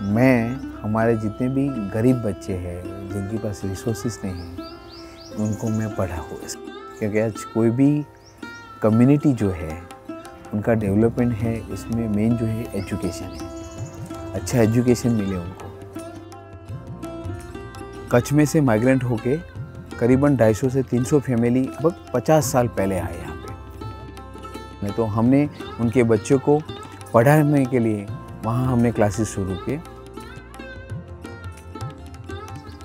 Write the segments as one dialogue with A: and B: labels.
A: मैं, हमारे जितने भी गरीब बच्चे हैं, जिनके पास रिसोर्सेस नहीं हैं, उनको मैं पढ़ाऊँ क्योंकि आज कोई भी कम्युनिटी जो है, उनका डेवलपमेंट है, इसमें मेन जो है एजुकेशन है। अच्छा एजुकेशन मिले उनको। कच्छ में से माइग्रेंट होके करीबन 250 से 300 फैमिली लगभग 50 साल पहले आए यहाँ पे। तो हमने उनके बच्चों को पढ़ाने के लिए वहाँ हमने क्लासेस शुरू किए।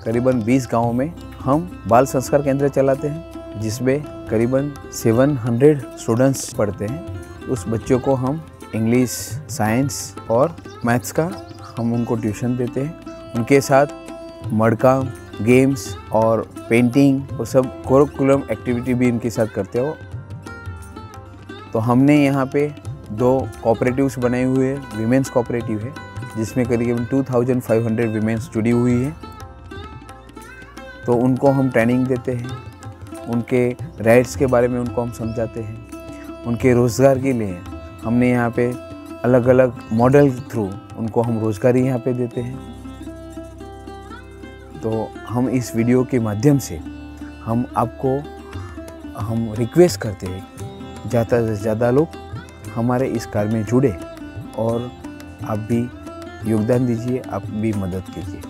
A: करीबन 20 गाँवों में हम बाल संस्कार केंद्र चलाते हैं, जिसमें करीबन 700 स्टूडेंट्स पढ़ते हैं। उस बच्चों को हम इंग्लिश साइंस और मैथ्स का हम उनको ट्यूशन देते हैं। उनके साथ मड़का गेम्स और पेंटिंग वो सब कोरकुलम एक्टिविटी भी इनके साथ करते हो। तो हमने यहाँ पे दो कोऑपरेटिव्स बनाए हुए हैं वीमेंस कॉपरेटिव है, जिसमें करीबन 2500 वीमेंस जुड़ी हुई है। तो उनको हम ट्रेनिंग देते हैं, उनके राइट्स के बारे में उनको हम समझाते हैं, उनके रोज़गार के लिए हमने यहाँ पे अलग अलग मॉडल थ्रू उनको हम रोज़गारी यहाँ पे देते हैं। तो हम इस वीडियो के माध्यम से हम आपको, हम रिक्वेस्ट करते हैं, ज़्यादा से ज़्यादा लोग हमारे इस कार्य में जुड़े और आप भी योगदान दीजिए आप भी मदद कीजिए।